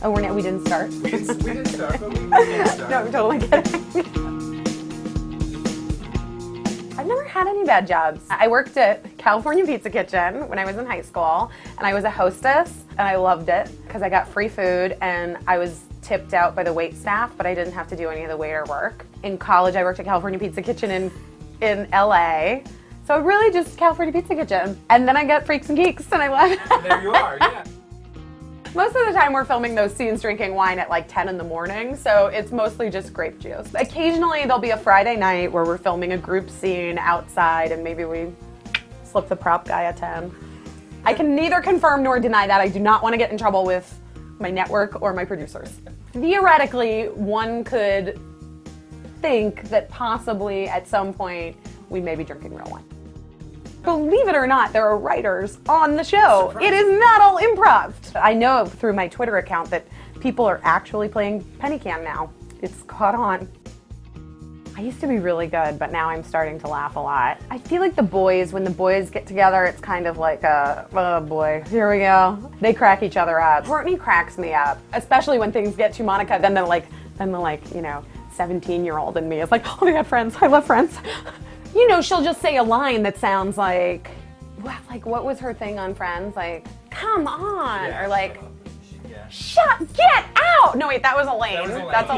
Oh, we're not, we didn't start. We didn't, start, but we did start. No, I'm totally kidding. I've never had any bad jobs. I worked at California Pizza Kitchen when I was in high school, and I was a hostess, and I loved it because I got free food and I was tipped out by the wait staff, but I didn't have to do any of the waiter work. In college, I worked at California Pizza Kitchen in in LA. So really just California Pizza Kitchen. And then I got Freaks and Geeks and I left. There you are, yeah. Most of the time we're filming those scenes drinking wine at like 10 in the morning, so it's mostly just grape juice. Occasionally there'll be a Friday night where we're filming a group scene outside and maybe we slip the prop guy a 10. I can neither confirm nor deny that. I do not want to get in trouble with my network or my producers. Theoretically, one could think that possibly at some point we may be drinking real wine. Believe it or not, there are writers on the show. It is not all improv. I know through my Twitter account that people are actually playing penny can now. It's caught on. I used to be really good, but now I'm starting to laugh a lot. I feel like the boys, when the boys get together, it's kind of like a, oh boy, here we go. They crack each other up. Courtney cracks me up, especially when things get to Monica. Then they're like, then the like, you know, 17 year old in me is like, oh my god, friends, I love friends. You know, she'll just say a line that sounds like, what, like what was her thing on Friends? Like, come on, Yeah, or like, yeah. shut, get out. No, wait, that was Elaine. That was Elaine, That's yeah.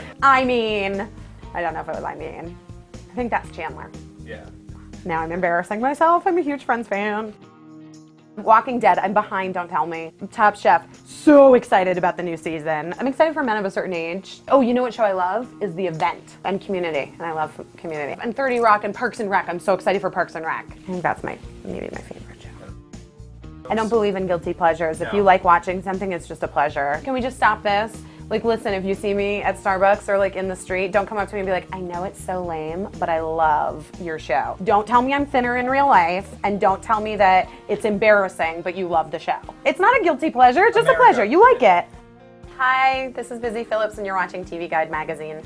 Elaine. I mean, I don't know if it was I mean. I think that's Chandler. Yeah. Now I'm embarrassing myself. I'm a huge Friends fan. Walking Dead, I'm behind, don't tell me. Top Chef, so excited about the new season. I'm excited for Men of a Certain Age. Oh, you know what show I love? Is The Event and Community, and I love Community. And 30 Rock and Parks and Rec, I'm so excited for Parks and Rec. I think that's my, maybe my favorite show. I don't believe in guilty pleasures. If you like watching something, it's just a pleasure. Can we just stop this? Like, listen, if you see me at Starbucks or like in the street, don't come up to me and be like, I know it's so lame, but I love your show. Don't tell me I'm thinner in real life, and don't tell me that it's embarrassing, but you love the show. It's not a guilty pleasure, it's just America. a pleasure. You like it. Hi, this is Busy Philipps, and you're watching TV Guide Magazine.